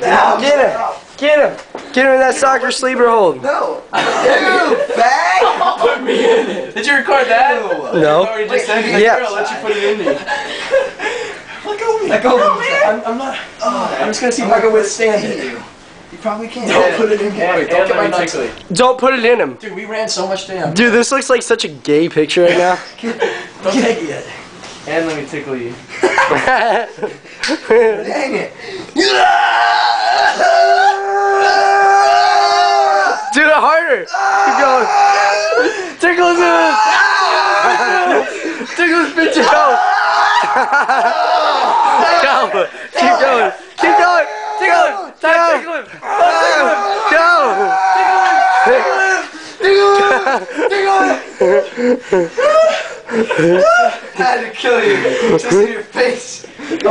No, Get him! Get him! Get him in that soccer sleeper hold. No. Dude, bag. Put me in it. Did you record that? No. Or you just said, Yeah. yeah. I'll let you put it in me. Let go of me. Let go of me. I'm, I'm not. Oh, I'm just gonna see if I can withstand it. you. You probably can't. Don't put it in me. Wait, Don't don't get my let. Don't put it in him. Dude, we ran so much damn. Dude, this looks like such a gay picture right now. Don't take it yet. And let me tickle you. Dang it. Do it harder. Keep going. Tickle his nose. Tickle his bitch out. Go. Keep going. Keep going. Tickle him. Time tickle him. Tickle him. Go. I had to kill you. Just in your face.